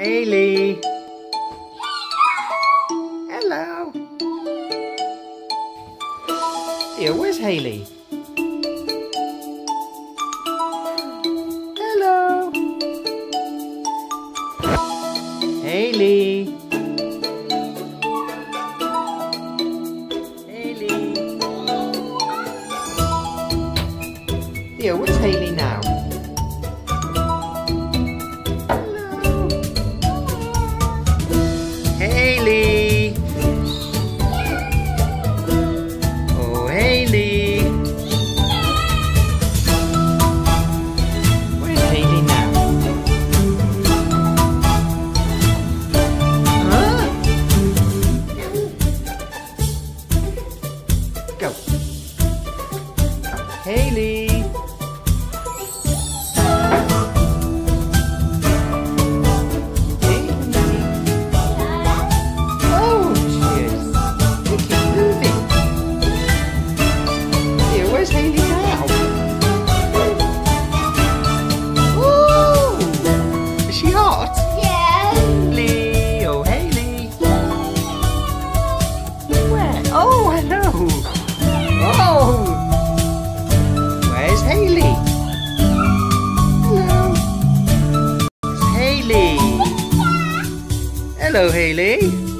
Ailey. Hello. Dear, where's Haley? Hello. Haley. Haley. Dear, where's Haley now? Haley. Hello, Haley.